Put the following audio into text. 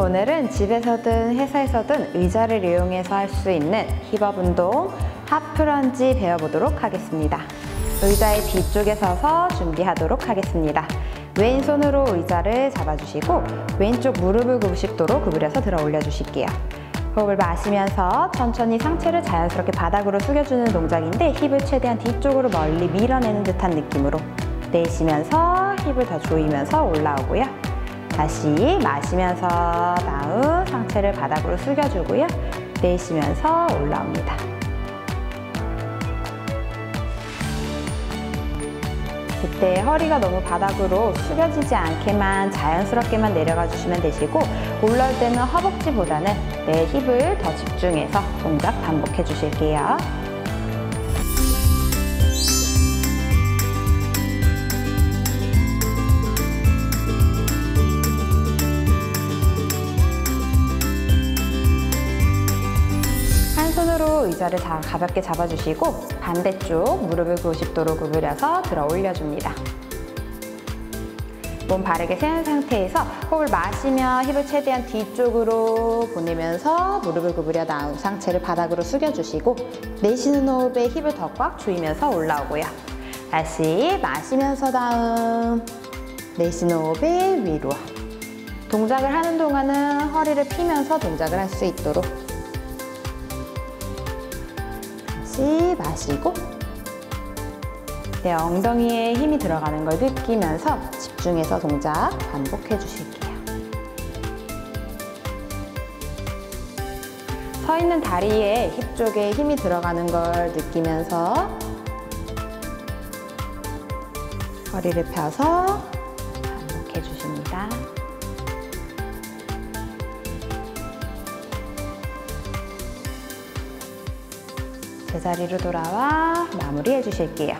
오늘은 집에서든 회사에서든 의자를 이용해서 할 수 있는 힙업 운동 하프런지 배워보도록 하겠습니다. 의자의 뒤쪽에 서서 준비하도록 하겠습니다. 왼손으로 의자를 잡아주시고 왼쪽 무릎을 90도로 구부려서 들어 올려주실게요. 호흡을 마시면서 천천히 상체를 자연스럽게 바닥으로 숙여주는 동작인데 힙을 최대한 뒤쪽으로 멀리 밀어내는 듯한 느낌으로 내쉬면서 힙을 더 조이면서 올라오고요. 다시 마시면서 다음 상체를 바닥으로 숙여주고요. 내쉬면서 올라옵니다. 이때 허리가 너무 바닥으로 숙여지지 않게만 자연스럽게만 내려가 주시면 되시고 올라올 때는 허벅지보다는 내 힙을 더 집중해서 동작 반복해 주실게요. 손으로 의자를 다 가볍게 잡아주시고 반대쪽 무릎을 90도로 구부려서 들어 올려줍니다. 몸 바르게 세운 상태에서 호흡을 마시며 힙을 최대한 뒤쪽으로 보내면서 무릎을 구부려 다음 상체를 바닥으로 숙여주시고 내쉬는 호흡에 힙을 더 꽉 조이면서 올라오고요. 다시 마시면서 다음 내쉬는 호흡에 위로 동작을 하는 동안은 허리를 피면서 동작을 할 수 있도록 다시 마시고 내 엉덩이에 힘이 들어가는 걸 느끼면서 집중해서 동작 반복해 주실게요. 서 있는 다리에 힙 쪽에 힘이 들어가는 걸 느끼면서 허리를 펴서 반복해 주십니다. 제자리로 돌아와 마무리해 주실게요.